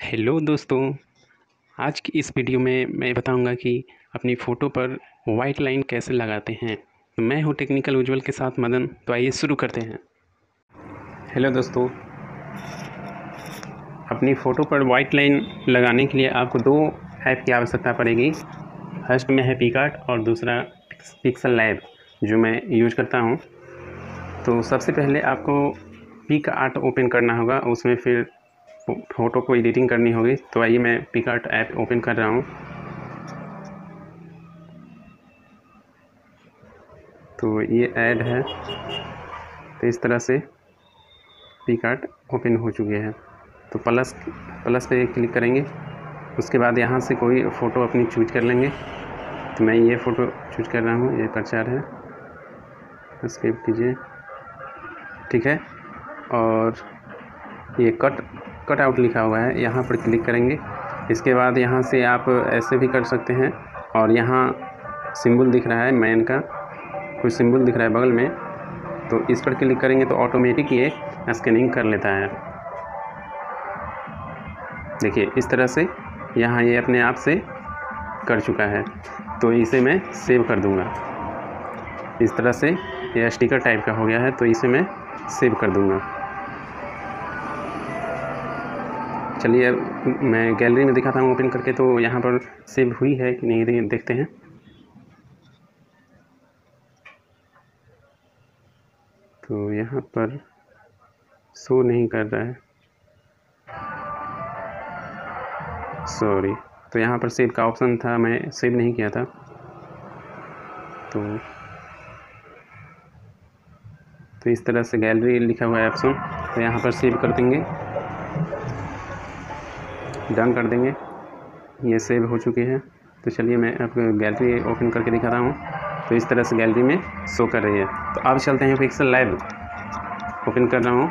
Hello दोस्तों, आज की इस वीडियो में मैं बताऊँगा कि अपनी फ़ोटो पर वाइट लाइन कैसे लगाते हैं। मैं हूँ टेक्निकल उज्जवल के साथ मदन तो आइए शुरू करते हैं। हेलो दोस्तों, अपनी फ़ोटो पर वाइट लाइन लगाने के लिए आपको दो ऐप की आवश्यकता पड़ेगी। फ़र्स्ट में है पिकार्ट और दूसरा पिक्सल लैब जो मैं यूज़ करता हूँ। तो सबसे पहले आपको पिक आर्ट ओपन करना होगा, उसमें फिर फ़ोटो को एडिटिंग करनी होगी तो आइए मैं पिकार्ट ऐप ओपन कर रहा हूँ। तो ये ऐड है तो इस तरह से पिकार्ट ओपन हो चुके हैं। तो प्लस प्लस पे क्लिक करेंगे, उसके बाद यहाँ से कोई फ़ोटो अपनी चूज़ कर लेंगे। तो मैं ये फ़ोटो चूज़ कर रहा हूँ, ये प्रचार है। स्किप कीजिए, ठीक है? और ये कट कट आउट लिखा हुआ है, यहाँ पर क्लिक करेंगे। इसके बाद यहाँ से आप ऐसे भी कर सकते हैं और यहाँ सिंबल दिख रहा है मैन का कुछ सिंबल दिख रहा है बगल में तो इस पर क्लिक करेंगे तो ऑटोमेटिक ये स्कैनिंग कर लेता है। देखिए, इस तरह से यहाँ ये अपने आप से कर चुका है तो इसे मैं सेव कर दूँगा। इस तरह से ये स्टिकर टाइप का हो गया है तो इसे मैं सेव कर दूँगा। चलिए मैं गैलरी में दिखाता हूँ ओपन करके तो यहाँ पर सेव हुई है कि नहीं देखते हैं। तो यहाँ पर शो नहीं कर रहा है। सॉरी तो यहाँ पर सेव का ऑप्शन था, मैं सेव नहीं किया था। तो तो इस तरह से गैलरी लिखा हुआ है ऑप्शन तो यहाँ पर सेव कर देंगे। डन कर देंगे। ये सेव हो चुके हैं। तो चलिए मैं आपको गैलरी ओपन करके दिखाता हूँ। तो इस तरह से गैलरी में शो कर रही है। तो अब चलते हैं पिक्सल लाइव ओपन कर रहा हूँ।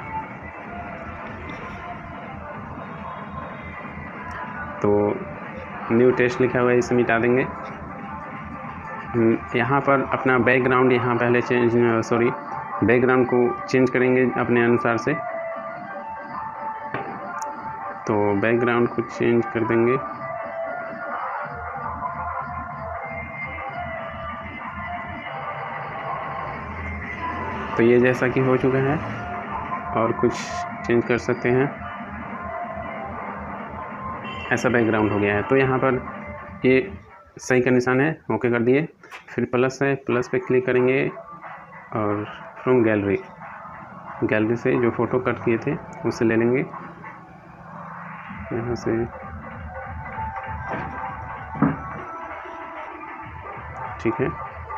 तो न्यू टेस्ट लिखा हुआ है इसे मिटा देंगे। यहाँ पर अपना बैकग्राउंड यहाँ पहले चेंज सॉरी बैकग्राउंड को चेंज करेंगे अपने अनुसार से। तो बैकग्राउंड को चेंज कर देंगे। तो ये जैसा कि हो चुका है, और कुछ चेंज कर सकते हैं। ऐसा बैकग्राउंड हो गया है। तो यहाँ पर ये सही का निशान है ओके कर दिए। फिर प्लस है प्लस पे क्लिक करेंगे, और फ्रॉम गैलरी गैलरी से जो फ़ोटो कट किए थे, उसे ले लेंगे। यहाँ से ठीक है,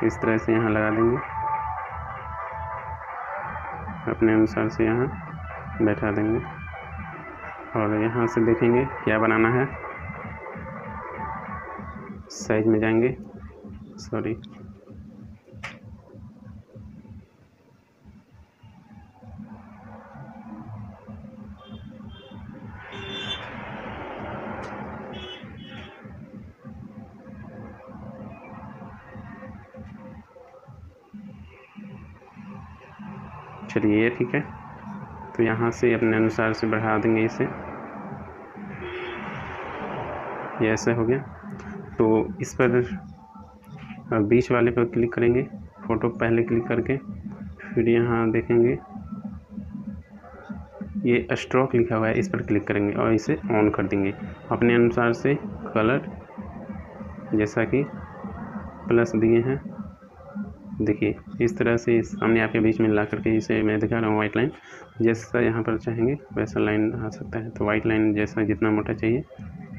इस तरह से यहाँ लगा देंगे। अपने अनुसार से यहाँ बैठा देंगे। और यहाँ से देखेंगे क्या बनाना है। साइज़ में जाएँगे। सॉरी। चलिए ये ठीक है? तो यहाँ से अपने अनुसार से बढ़ा देंगे इसे। ये ऐसे हो गया। तो इस पर बीच वाले पर क्लिक करेंगे, फ़ोटो पहले क्लिक करके, फिर यहाँ देखेंगे। ये स्ट्रोक लिखा हुआ है, इस पर क्लिक करेंगे और इसे ऑन कर देंगे। अपने अनुसार से कलर, जैसा कि प्लस दिए हैं देखिए, इस तरह से सामने आपके बीच में ला करके इसे मैं दिखा रहा हूँ वाइट लाइन जैसा यहाँ पर चाहेंगे, वैसा लाइन आ सकता है। तो वाइट लाइन जैसा जितना मोटा चाहिए,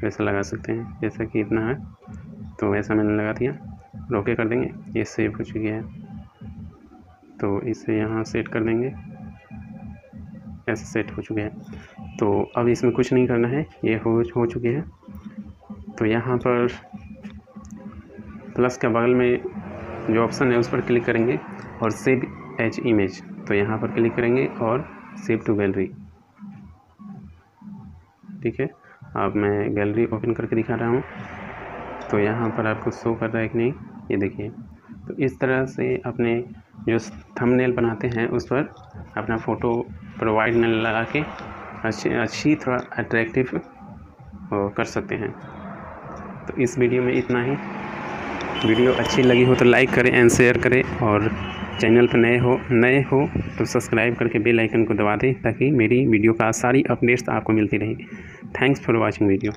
वैसा लगा सकते हैं। जैसा कि इतना है तो वैसा मैंने लगा दिया। रोके कर देंगे। ये सेव हो चुकी है। तो इसे यहाँ सेट कर देंगे। ऐसे सेट हो चुके हैं। तो अब इसमें कुछ नहीं करना है। ये हो हो चुके हैं। तो यहाँ पर प्लस के बगल में जो ऑप्शन है उस पर क्लिक करेंगे और सेव एच इमेज तो यहाँ पर क्लिक करेंगे और सेव टू गैलरी ठीक है? अब मैं गैलरी ओपन करके दिखा रहा हूँ। तो यहाँ पर आपको शो कर रहा है कि नहीं? ये देखिए। तो इस तरह से अपने जो थंबनेल बनाते हैं, उस पर अपना फ़ोटो प्रोवाइड न लगा के अच्छी अच्छी थोड़ा अट्रैक्टिव कर सकते हैं। तो इस वीडियो में इतना ही। वीडियो अच्छी लगी हो तो लाइक करें एंड शेयर करें और चैनल पर नए हो नए हो तो सब्सक्राइब करके बेल आइकन को दबा दें ताकि मेरी वीडियो का सारी अपडेट्स आपको मिलती रहे। Thanks for watching video.